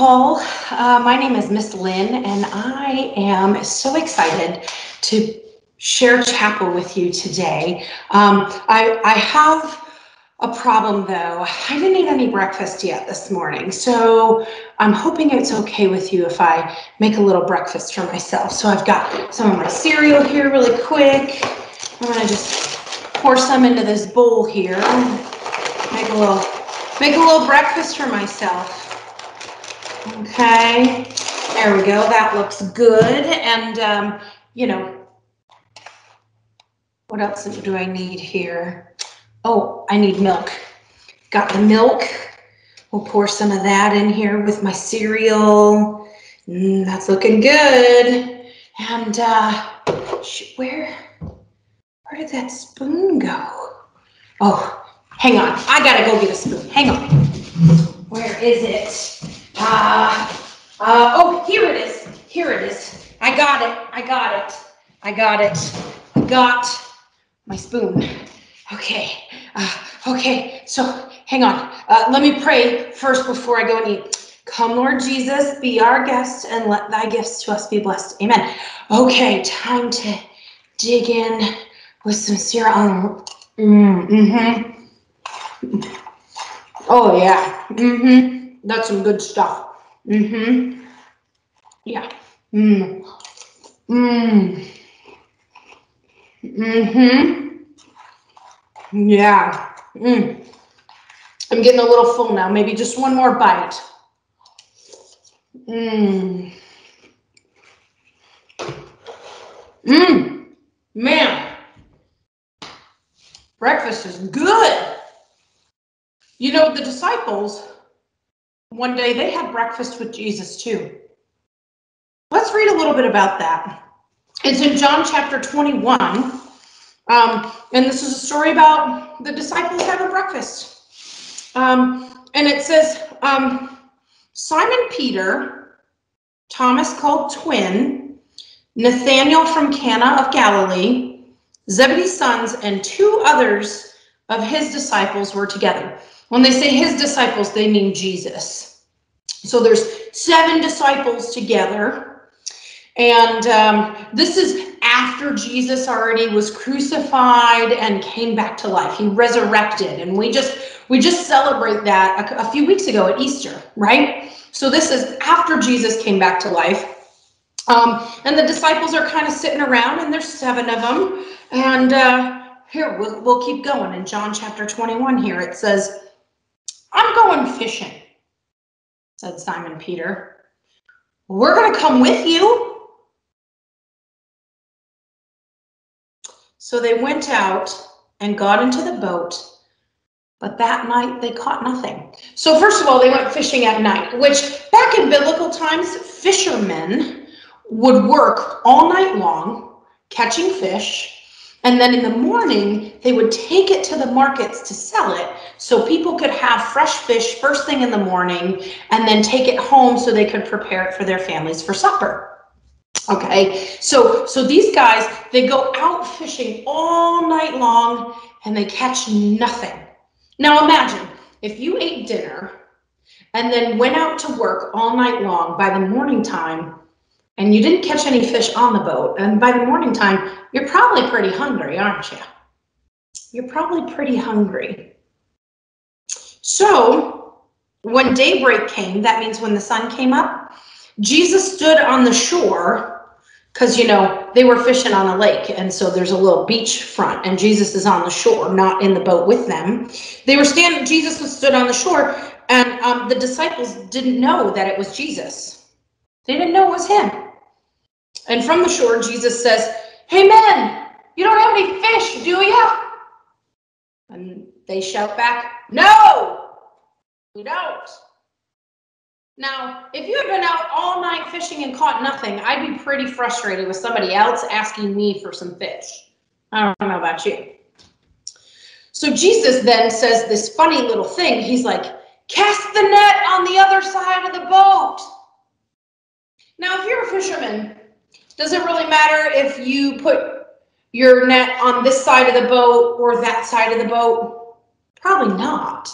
Paul. Uh, my name is Miss Lynn, and I am so excited to share chapel with you today. Um, I, I have a problem though. I didn't eat any breakfast yet this morning, so I'm hoping it's okay with you if I make a little breakfast for myself. So I've got some of my cereal here really quick. I'm gonna just pour some into this bowl here. Make a little, make a little breakfast for myself. Okay, there we go. That looks good. And, um, you know, what else do I need here? Oh, I need milk. Got the milk. We'll pour some of that in here with my cereal. Mm, that's looking good. And uh, where, where did that spoon go? Oh, hang on. I gotta go get a spoon. Hang on. Where is it? Uh, uh, oh, here it is. Here it is. I got it. I got it. I got it. I got my spoon. Okay. Uh, okay. So hang on. Uh, let me pray first before I go and eat. Come, Lord Jesus, be our guest and let thy gifts to us be blessed. Amen. Okay. Time to dig in with some cereal. Mm, mm-hmm. Oh, yeah. Mm-hmm. That's some good stuff. Mm-hmm. Yeah. Mm. Mm. Mm-hmm. Yeah. Mm. I'm getting a little full now. Maybe just one more bite. Mmm. Mmm. Man. Breakfast is good. You know, the disciples one day they had breakfast with Jesus too. Let's read a little bit about that. It's in John chapter 21. Um, and this is a story about the disciples having breakfast. Um, and it says um, Simon Peter, Thomas called twin, Nathanael from Cana of Galilee, Zebedee's sons, and two others of his disciples were together. When they say his disciples, they mean Jesus. So there's seven disciples together. And um, this is after Jesus already was crucified and came back to life. He resurrected. And we just we just celebrate that a, a few weeks ago at Easter, right? So this is after Jesus came back to life. Um, and the disciples are kind of sitting around, and there's seven of them. And uh, here, we'll, we'll keep going. In John chapter 21, here it says, I'm going fishing, said Simon Peter. We're going to come with you. So they went out and got into the boat, but that night they caught nothing. So, first of all, they went fishing at night, which back in biblical times, fishermen would work all night long catching fish and then in the morning, they would take it to the markets to sell it so people could have fresh fish first thing in the morning and then take it home so they could prepare it for their families for supper. Okay, so so these guys they go out fishing all night long and they catch nothing. Now imagine if you ate dinner and then went out to work all night long by the morning time and you didn't catch any fish on the boat, and by the morning time, you're probably pretty hungry, aren't you? You're probably pretty hungry. So when daybreak came, that means when the sun came up, Jesus stood on the shore because, you know, they were fishing on a lake. And so there's a little beach front, and Jesus is on the shore, not in the boat with them. They were standing, Jesus was stood on the shore, and um, the disciples didn't know that it was Jesus. They didn't know it was him. And from the shore, Jesus says, Hey men, you don't have any fish, do you? And they shout back, No, we don't. Now, if you had been out all night fishing and caught nothing, I'd be pretty frustrated with somebody else asking me for some fish. I don't know about you. So Jesus then says this funny little thing. He's like, Cast the net on the other side of the boat. Now, if you're a fisherman does it really matter if you put your net on this side of the boat or that side of the boat? Probably not.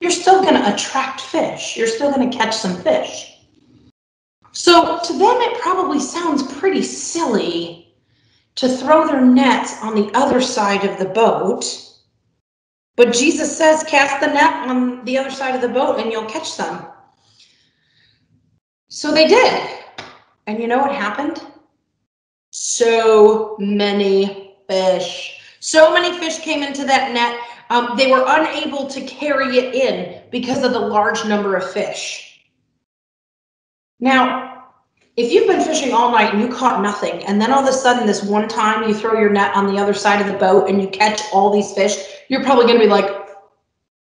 you're still going to attract fish. You're still going to catch some fish. So to them, it probably sounds pretty silly to throw their nets on the other side of the boat. But Jesus says, cast the net on the other side of the boat and you'll catch some. So they did. And you know what happened? So many fish. So many fish came into that net. Um, they were unable to carry it in because of the large number of fish. Now, if you've been fishing all night and you caught nothing, and then all of a sudden, this one time you throw your net on the other side of the boat and you catch all these fish, you're probably going to be like,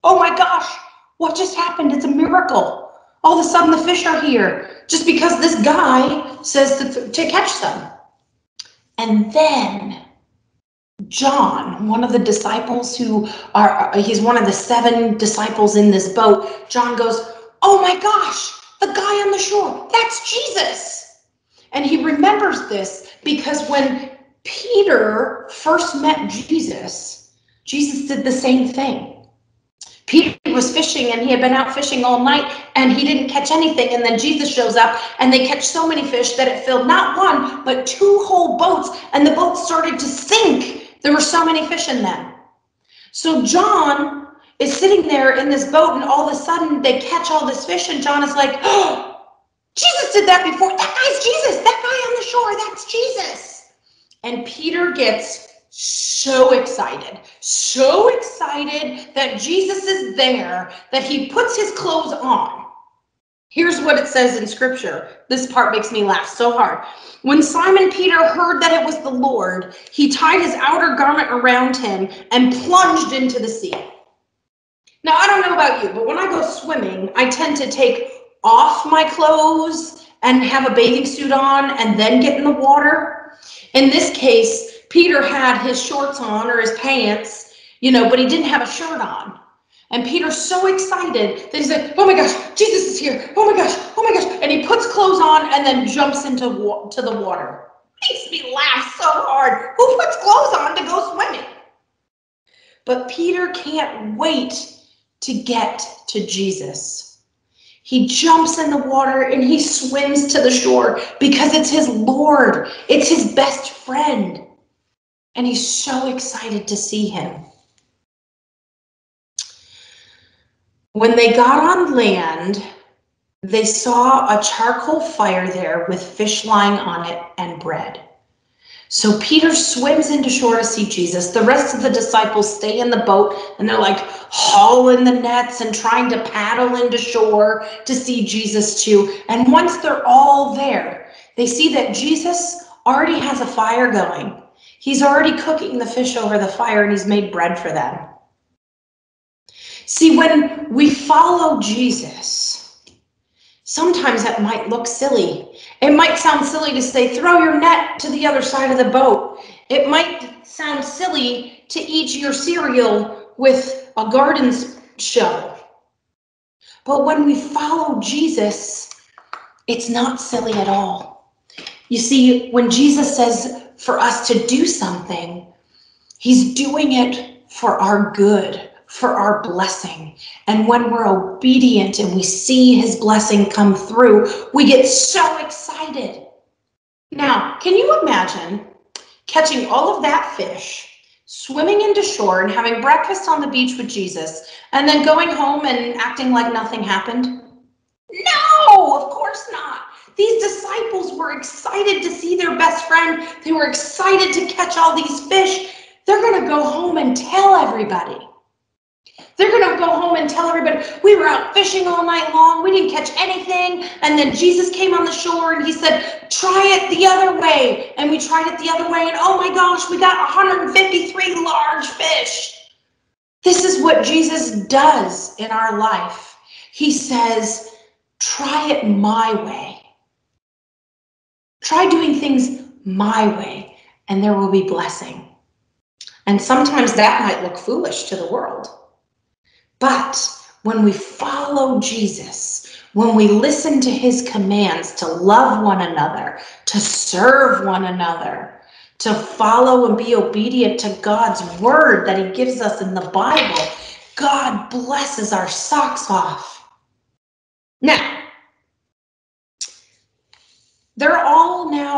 oh my gosh, what just happened? It's a miracle. All of a sudden, the fish are here just because this guy says to, to catch them. And then John, one of the disciples who are, uh, he's one of the seven disciples in this boat. John goes, Oh my gosh, the guy on the shore, that's Jesus. And he remembers this because when Peter first met Jesus, Jesus did the same thing. Peter was fishing and he had been out fishing all night and he didn't catch anything. And then Jesus shows up and they catch so many fish that it filled not one, but two whole boats. And the boat started to sink. There were so many fish in them. So John is sitting there in this boat and all of a sudden they catch all this fish. And John is like, oh, Jesus did that before. That guy's Jesus. That guy on the shore, that's Jesus. And Peter gets so excited, so excited that Jesus is there that he puts his clothes on. Here's what it says in scripture. This part makes me laugh so hard. When Simon Peter heard that it was the Lord, he tied his outer garment around him and plunged into the sea. Now, I don't know about you, but when I go swimming, I tend to take off my clothes and have a bathing suit on and then get in the water. In this case, Peter had his shorts on or his pants, you know, but he didn't have a shirt on. And Peter's so excited that he's like, oh my gosh, Jesus is here. Oh my gosh, oh my gosh. And he puts clothes on and then jumps into to the water. Makes me laugh so hard. Who puts clothes on to go swimming? But Peter can't wait to get to Jesus. He jumps in the water and he swims to the shore because it's his Lord, it's his best friend and he's so excited to see him. When they got on land, they saw a charcoal fire there with fish lying on it and bread. So Peter swims into shore to see Jesus. The rest of the disciples stay in the boat and they're like hauling the nets and trying to paddle into shore to see Jesus too. And once they're all there, they see that Jesus already has a fire going He's already cooking the fish over the fire and he's made bread for them. See, when we follow Jesus, sometimes that might look silly. It might sound silly to say, throw your net to the other side of the boat. It might sound silly to eat your cereal with a garden show. But when we follow Jesus, it's not silly at all. You see, when Jesus says, for us to do something, He's doing it for our good, for our blessing. And when we're obedient and we see His blessing come through, we get so excited. Now, can you imagine catching all of that fish? swimming into shore and having breakfast on the beach with Jesus, and then going home and acting like nothing happened? No, of course not. These disciples were excited to see their best friend. They were excited to catch all these fish. They're going to go home and tell everybody. They're going to go home and tell everybody, we were out fishing all night long. We didn't catch anything. And then Jesus came on the shore and he said, try it the other way. And we tried it the other way. And oh my gosh, we got 153 large fish. This is what Jesus does in our life. He says, try it my way. Try doing things my way, and there will be blessing. And sometimes that might look foolish to the world. But when we follow Jesus, when we listen to his commands to love one another, to serve one another, to follow and be obedient to God's word that he gives us in the Bible, God blesses our socks off. Now, they're all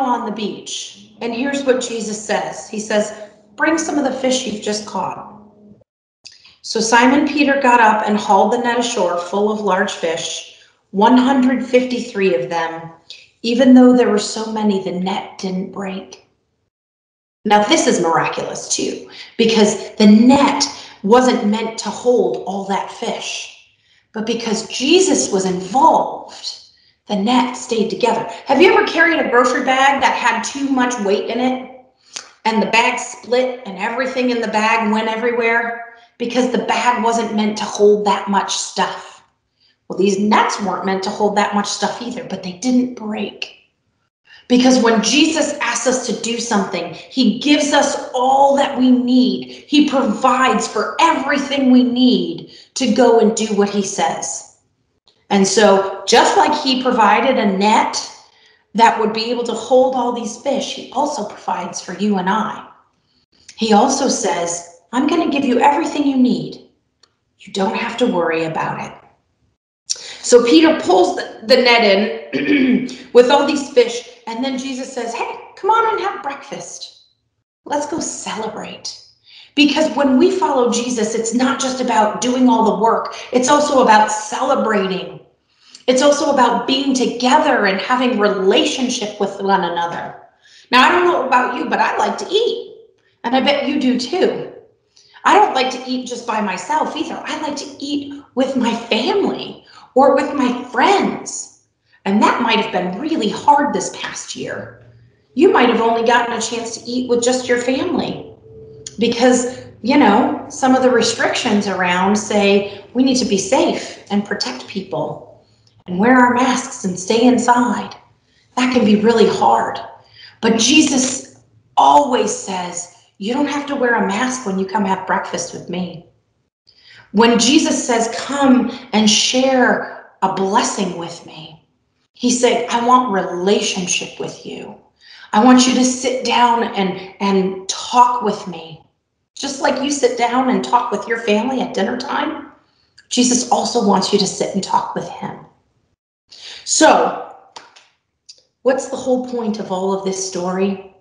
on the beach. And here's what Jesus says He says, Bring some of the fish you've just caught. So Simon Peter got up and hauled the net ashore full of large fish, 153 of them. Even though there were so many, the net didn't break. Now, this is miraculous too, because the net wasn't meant to hold all that fish, but because Jesus was involved, the net stayed together. Have you ever carried a grocery bag that had too much weight in it and the bag split and everything in the bag went everywhere because the bag wasn't meant to hold that much stuff? Well, these nets weren't meant to hold that much stuff either, but they didn't break. Because when Jesus asks us to do something, he gives us all that we need. He provides for everything we need to go and do what he says. And so, just like he provided a net that would be able to hold all these fish, he also provides for you and I. He also says, I'm going to give you everything you need. You don't have to worry about it. So Peter pulls the, the net in with all these fish and then Jesus says, Hey, come on and have breakfast. Let's go celebrate. Because when we follow Jesus, it's not just about doing all the work, it's also about celebrating. It's also about being together and having relationship with one another. Now, I don't know about you, but I like to eat. And I bet you do too. I don't like to eat just by myself either. I like to eat with my family or with my friends. And that might have been really hard this past year. You might have only gotten a chance to eat with just your family because, you know, some of the restrictions around say we need to be safe and protect people and wear our masks and stay inside. That can be really hard. But Jesus always says, you don't have to wear a mask when you come have breakfast with me. When Jesus says, come and share a blessing with me, he said I want relationship with you. I want you to sit down and, and talk with me. Just like you sit down and talk with your family at dinner time, Jesus also wants you to sit and talk with him. So, what's the whole point of all of this story?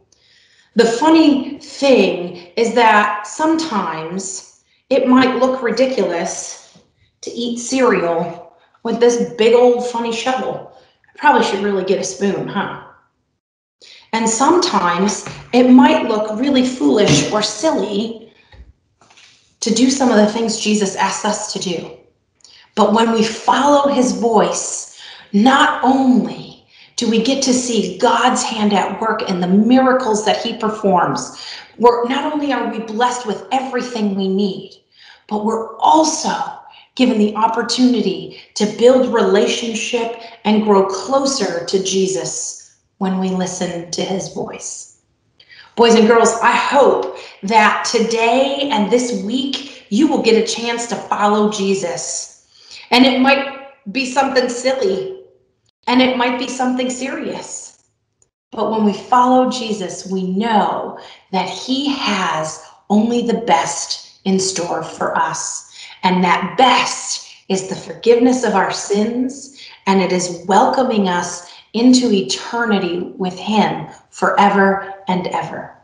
The funny thing is that sometimes it might look ridiculous to eat cereal with this big old funny shovel. I probably should really get a spoon, huh? And sometimes it might look really foolish or silly to do some of the things Jesus asks us to do. But when we follow his voice, not only do we get to see God's hand at work and the miracles that he performs, we're, not only are we blessed with everything we need, but we're also given the opportunity to build relationship and grow closer to Jesus when we listen to his voice. Boys and girls, I hope that today and this week you will get a chance to follow Jesus. And it might be something silly and it might be something serious. But when we follow Jesus, we know that he has only the best in store for us. And that best is the forgiveness of our sins, and it is welcoming us into eternity with Him forever and ever.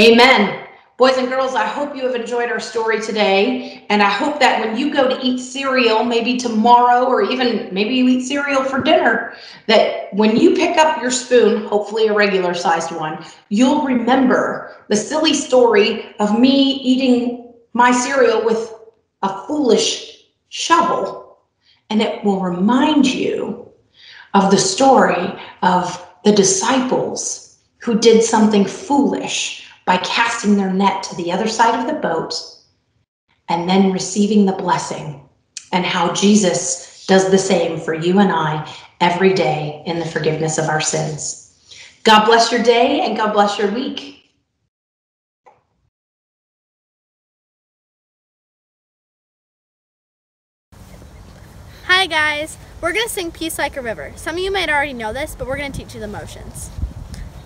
Amen. Boys and girls, I hope you have enjoyed our story today. And I hope that when you go to eat cereal, maybe tomorrow, or even maybe you eat cereal for dinner, that when you pick up your spoon, hopefully a regular sized one, you'll remember the silly story of me eating my cereal with a foolish shovel, and it will remind you of the story of the disciples who did something foolish by casting their net to the other side of the boat and then receiving the blessing, and how Jesus does the same for you and I every day in the forgiveness of our sins. God bless your day and God bless your week. Hi guys, we're going to sing Peace Like a River. Some of you might already know this, but we're going to teach you the motions.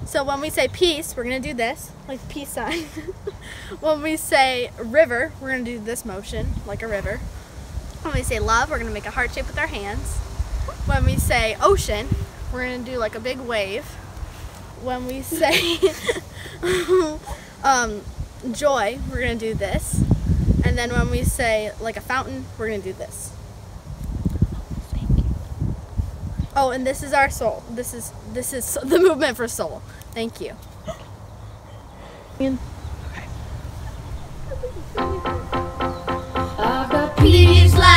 So when we say peace, we're gonna do this, like peace sign. when we say river, we're gonna do this motion, like a river. When we say love, we're gonna make a heart shape with our hands. When we say ocean, we're gonna do like a big wave. When we say um, joy, we're gonna do this. And then when we say like a fountain, we're gonna do this. Oh, and this is our soul. This is this is the movement for soul. Thank you. I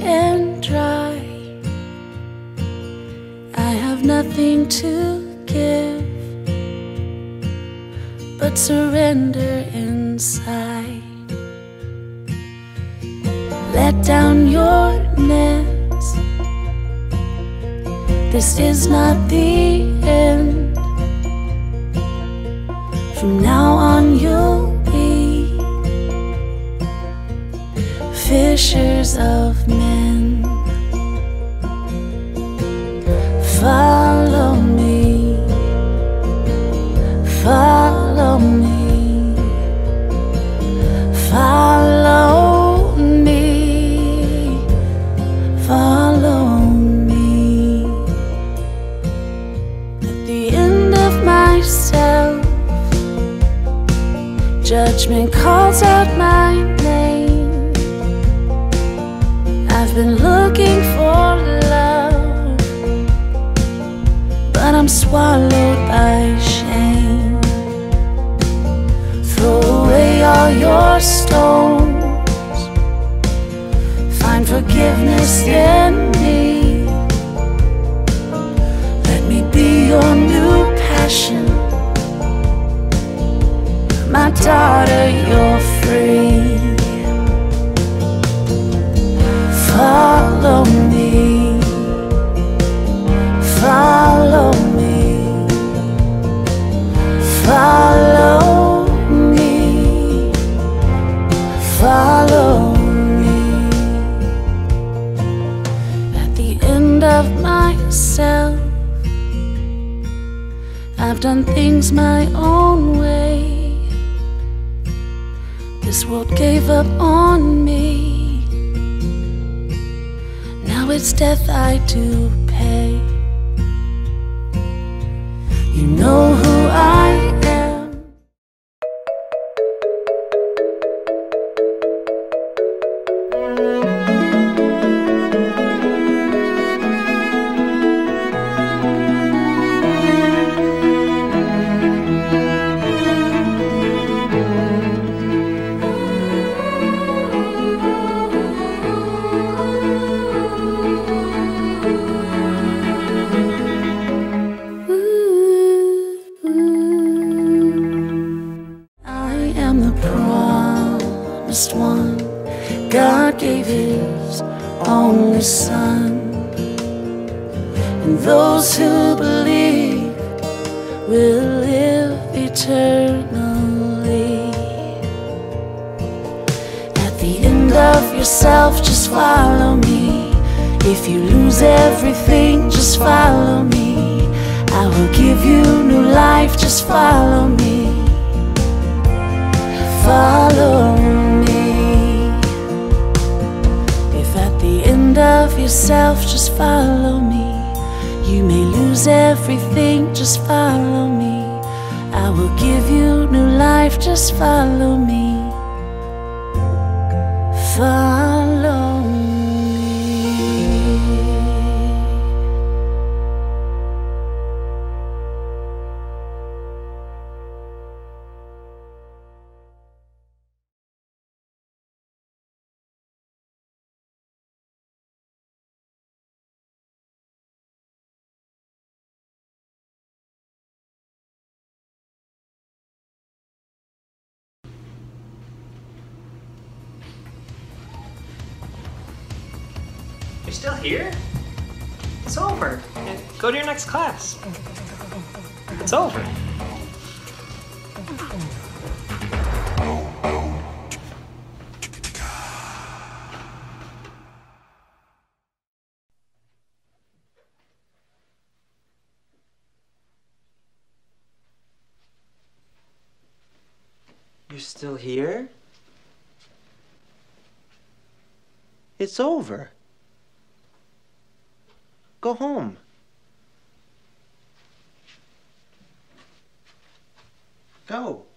and dry. I have nothing to give but surrender inside. Let down your nets. This is not the end. From now on, you'll fishers of men. Follow me, follow me, follow me, follow me. At the end of myself. Judgment calls out my been looking for love, but I'm swallowed by shame. Throw away all your stones, find forgiveness in me. Let me be your new passion. My daughter, you're free. If you lose everything, just follow me. I will give you new life, just follow me. Follow me. If at the end of yourself, just follow me. You may lose everything, just follow me. I will give you new life, just follow me. Follow You're still here? It's over. Go to your next class. It's over. You're still here? It's over. Go home. Go.